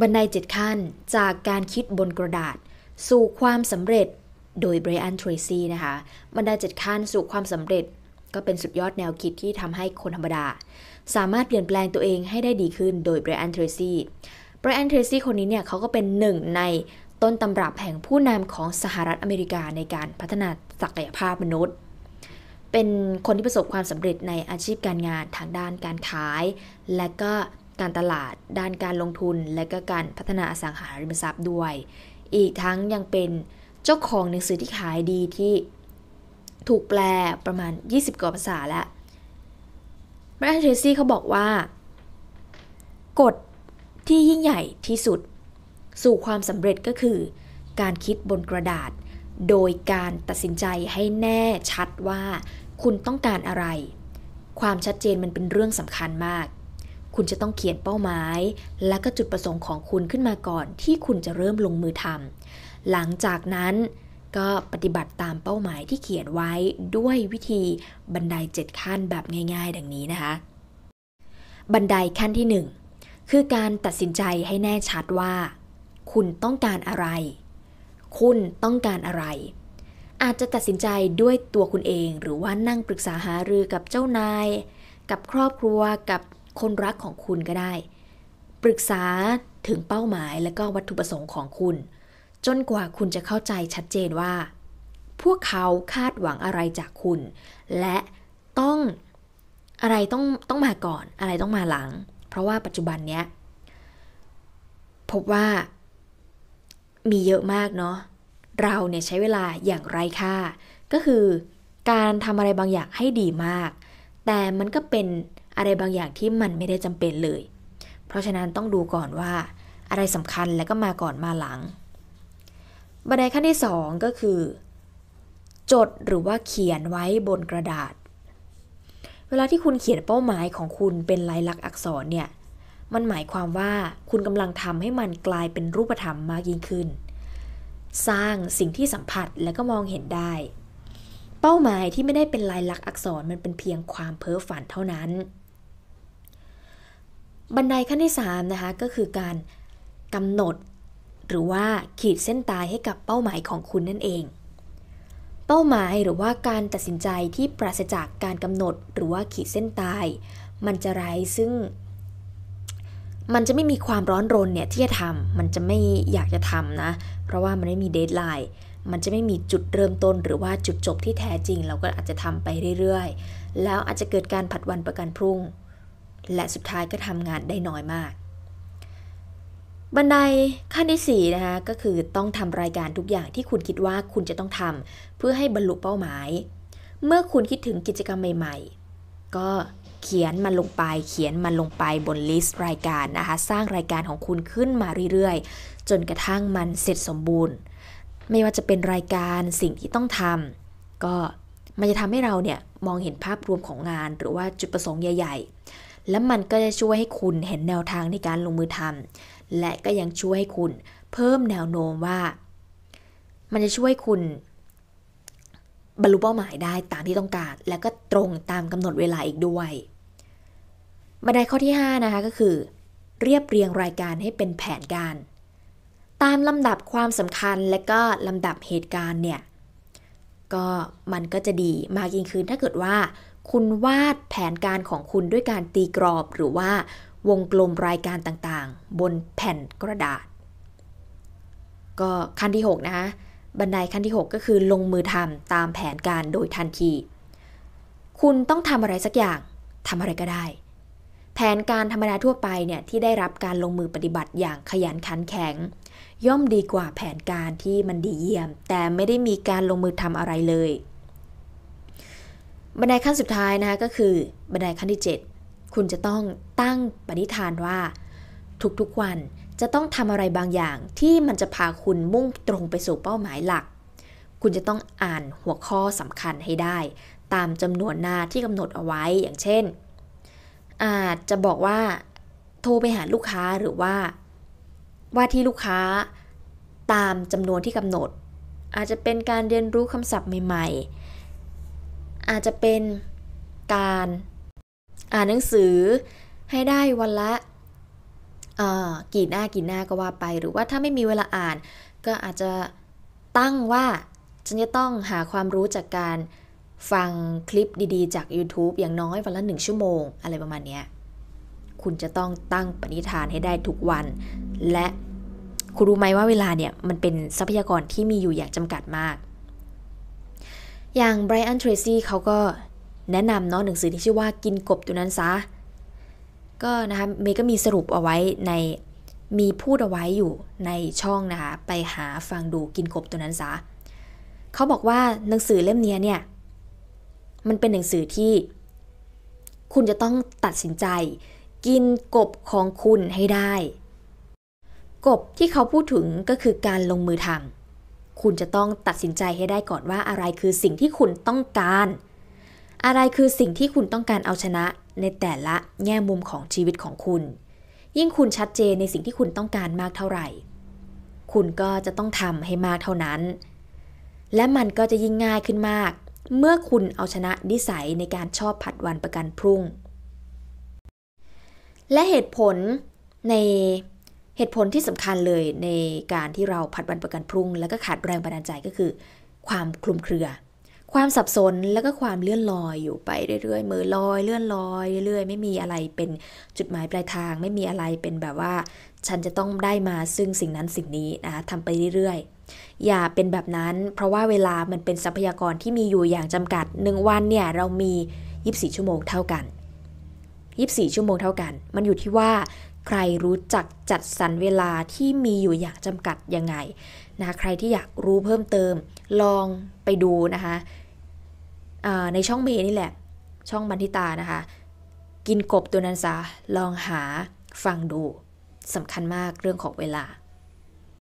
บันไดเจ็ดขั้นจากการคิดบนกระดาษ สู่ความสำเร็จโดย Brian Tracy นะคะบันไดเจ็ดขั้นสู่ความสำเร็จ ก็เป็นสุดยอดแนวคิดที่ทำให้คนธรรมดา สามารถเปลี่ยนแปลงตัวเองให้ได้ดีขึ้นโดย Brian Tracy Brian Tracy คนนี้เนี่ยเขาก็เป็นหนึ่งในต้นตำรับแห่งผู้นำของสหรัฐอเมริกาในการพัฒนาศักยภาพมนุษย์ เป็นคนที่ประสบความสำเร็จในอาชีพการงานทางด้านการขาย และก็ การตลาด ด้านการลงทุน และก็การพัฒนาอสังหาริมทรัพย์ด้วย อีกทั้งยังเป็นเจ้าของหนังสือที่ขายดีที่ถูกแปลประมาณ 20 กว่าภาษาแล้วแบรนด์เทรซี่เขาบอกว่า กฎที่ยิ่งใหญ่ที่สุด สู่ความสำเร็จก็คือ การคิดบนกระดาษ โดยการตัดสินใจให้แน่ชัดว่า คุณต้องการอะไร ความชัดเจนมันเป็นเรื่องสำคัญมาก คุณจะต้องเขียนเป้าหมาย และก็จุดประสงค์ของคุณขึ้นมาก่อน ที่คุณจะเริ่มลงมือทำหลังจากนั้นก็ปฏิบัติตามเป้าหมายที่เขียนไว้ด้วยวิธีบันได 7 ขั้นแบบง่าย ๆ ดังนี้นะคะ บันไดขั้นที่ 1 คือการตัดสินใจให้แน่ชัดว่า คุณต้องการอะไร คุณต้องการอะไร อาจจะตัดสินใจด้วยตัวคุณเอง หรือว่านั่งปรึกษาหารือกับเจ้านาย กับครอบครัวกับ คนรักของคุณก็ได้ ปรึกษาถึงเป้าหมายและก็วัตถุประสงค์ของคุณ จนกว่าคุณจะเข้าใจชัดเจนว่า พวกเขาคาดหวังอะไรจากคุณ และต้องอะไรต้องต้องมาก่อนอะไรต้องมาหลัง เพราะว่าปัจจุบันเนี้ยพบว่ามีเยอะมากเนาะเราเนี่ยใช้เวลาอย่างไรค่า ก็คือการทำอะไรบางอย่างให้ดีมาก แต่มันก็เป็น อะไรบางอย่างที่มันไม่ได้จำเป็นเลย เพราะฉะนั้นต้องดูก่อนว่า อะไรสำคัญแล้วก็มาก่อนมาหลัง บันไดขั้นที่ 2 ก็คือ จดหรือว่าเขียนไว้บนกระดาษ เวลาที่คุณเขียนเป้าหมายของคุณเป็นลายลักษณ์อักษรเนี่ยมันหมายความว่าคุณกำลังทำให้มันกลายเป็นรูปธรรมมากยิ่งขึ้น สร้างสิ่งที่สัมผัสและก็มองเห็นได้ เป้าหมายที่ไม่ได้เป็นลายลักษณ์อักษรมันเป็นเพียงความเพ้อฝันเท่านั้น บันไดขั้นที่3นะคะก็คือการกำหนด หรือว่าขีดเส้นตายให้กับเป้าหมายของคุณนั่นเอง เป้าหมายหรือว่าการตัดสินใจที่ปราศจากการกำหนด หรือว่าขีดเส้นตาย มันจะไร้ซึ่ง มันจะไม่มีความร้อนรนเนี่ยที่จะทำมันจะไม่อยากจะทำนะ เพราะว่ามันไม่มีเดทไลน์มันจะไม่มีจุดเริ่มต้นหรือว่าจุดจบที่แท้จริง เราก็อาจจะทำไปเรื่อยๆ แล้วอาจจะเกิดการผัดวันประกันพรุ่ง และสุดท้ายก็ทำงานได้น้อยมาก บันไดขั้นที่4นะคะก็คือต้องทำรายการทุกอย่างที่คุณคิดว่าคุณจะต้องทำเพื่อให้บรรลุเป้าหมาย เมื่อคุณคิดถึงกิจกรรมใหม่ ๆ ก็เขียนมันลงไป เขียนมันลงไปบนลิสต์รายการนะคะ สร้างรายการของคุณขึ้นมาเรื่อยๆ จนกระทั่งมันเสร็จสมบูรณ์ ไม่ว่าจะเป็นรายการสิ่งที่ต้องทำก็มันจะทำให้เราเนี่ยมองเห็นภาพรวมของงานหรือว่าจุดประสงค์ใหญ่ ๆ แล้วมันก็จะช่วยให้คุณเห็นแนวทางในการลงมือทำและก็ยังช่วยให้คุณเพิ่มแนวโน้มว่า มันจะช่วยคุณ บรรลุเป้าหมายได้ตามที่ต้องการ และก็ตรงตามกำหนดเวลาอีกด้วยบันไดข้อที่ 5 นะคะก็คือ เรียบเรียงรายการให้เป็นแผนการ ตามลำดับความสำคัญและก็ลำดับเหตุการณ์เนี่ยก็มันก็จะดีมากยิ่งขึ้นถ้าเกิดว่า คุณวาดแผนการของคุณด้วยการตีกรอบหรือว่าวงกลมรายการต่างๆ บนแผ่นกระดาษ ก็ขั้นที่ 6 นะคะ บันไดขั้นที่ 6 ก็คือลงมือทำตามแผนการโดยทันที คุณต้องทำอะไรสักอย่างทำอะไรก็ได้ แผนการธรรมดาทั่วไปเนี่ยที่ได้รับการลงมือปฏิบัติอย่างขยันขันแข็ง ย่อมดีกว่าแผนการที่มันดีเยี่ยม แต่ไม่ได้มีการลงมือทำอะไรเลย บันไดขั้นสุดท้ายนะคะก็คือบันไดขั้นที่ 7 คุณจะต้องตั้งปณิธานว่า ทุกๆวันจะต้องทำอะไรบางอย่างที่มันจะพาคุณมุ่งตรงไปสู่เป้าหมายหลัก คุณจะต้องอ่านหัวข้อสำคัญให้ได้ ตามจำนวนหน้าที่กำหนดเอาไว้อย่างเช่น อาจจะบอกว่า โทรไปหาลูกค้าหรือว่า ว่าที่ลูกค้าตามจำนวนที่กำหนด อาจจะเป็นการเรียนรู้คำศัพท์ใหม่ๆ อาจจะเป็นการอ่านหนังสือให้ได้วันละกี่หน้ากี่หน้าก็ว่าไป หรือว่าถ้าไม่มีเวลาอ่าน ก็อาจจะตั้งว่าฉันจะต้องหาความรู้จากการฟังคลิปดีๆ จาก YouTube อย่างน้อยวันละหนึ่งชั่วโมง อะไรประมาณนี้คุณจะต้องตั้งปณิธานให้ได้ทุกวัน และคุณรู้ไหมว่าเวลาเนี่ยมันเป็นทรัพยากรที่มีอยู่อย่างจำกัดมาก อย่างไบรอันเทรซี่เขาก็แนะนำเนาะหนังสือที่ชื่อว่ากินกบตัวนั้นซะ ก็นะคะเมย์ก็มีสรุปเอาไว้ในมีพูดเอาไว้อยู่ในช่องนะคะไปหาฟังดูกินกบตัวนั้นซะเขาบอกว่าหนังสือเล่มนี้เนี่ยมันเป็นหนังสือที่ คุณจะต้องตัดสินใจ กินกบของคุณให้ได้ กบที่เขาพูดถึงก็คือการลงมือทำ คุณจะต้องตัดสินใจให้ได้ก่อนว่าอะไรคือสิ่งที่คุณต้องการ อะไรคือสิ่งที่คุณต้องการเอาชนะในแต่ละแง่มุมของชีวิตของคุณ ยิ่งคุณชัดเจนในสิ่งที่คุณต้องการมากเท่าไหร่ คุณก็จะต้องทำให้มากเท่านั้น และมันก็จะยิ่งง่ายขึ้นมาก เมื่อคุณเอาชนะนิสัยในการชอบผัดวันประกันพรุ่ง และเหตุผลใน เหตุผลที่สำคัญเลยในการที่เราผัดวันประกันพรุ่ง แล้วก็ขาดแรงบันดาลใจก็คือ ความคลุมเครือ ความสับสนแล้วก็ความเลื่อนลอยอยู่ไปเรื่อยๆมือลอยเลื่อนลอยเรื่อยๆ ไม่มีอะไรเป็นจุดหมายปลายทาง ไม่มีอะไรเป็นแบบว่า ฉันจะต้องได้มาซึ่งสิ่งนั้นสิ่งนี้นะทำไปเรื่อยๆ อย่าเป็นแบบนั้น เพราะว่าเวลามันเป็นทรัพยากรที่มีอยู่อย่างจำกัดหนึ่งวันเนี่ยเรามี 24 ชั่วโมงเท่ากัน 24 ชั่วโมงเท่ากัน มันอยู่ที่ว่าใครรู้จักจัดสรรเวลาที่มีอยู่อย่างจำกัดยังไงนะใครที่อยากรู้เพิ่มเติมลองไปดูนะคะในช่องเมย์นี่แหละ ช่องบันทิตานะคะ กินกบตัวนั้นซะลองหาฟังดูสำคัญมากเรื่องของเวลา